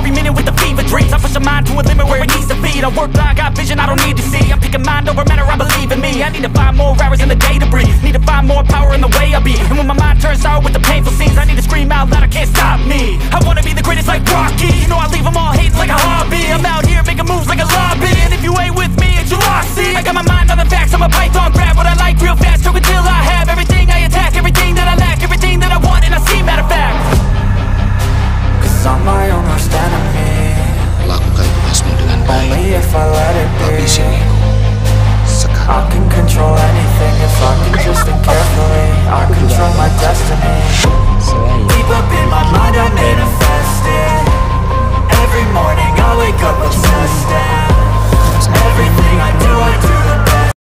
every minute with a fever dreams. I push a mind to a limit where it needs to feed. I work blind, got vision I don't need to see. I'm picking mind over matter, I believe in me. I need to find more hours in the day to breathe. Need to find more power in the way I be. And when my mind turns out with the painful scenes, I need to scream out loud, I can't stop me. I wanna be the greatest like Rocky. You know I leave them all hating like a hobby. I'm out here making moves like a lobby. And if you ain't with me, it's your lost See, I got my mind on the facts, I'm a python, grab what I like real fast, choke until I have everything I attack, everything that I lack, everything that I want, and I see matter of fact. Cause I'm my own Mamãe ia falar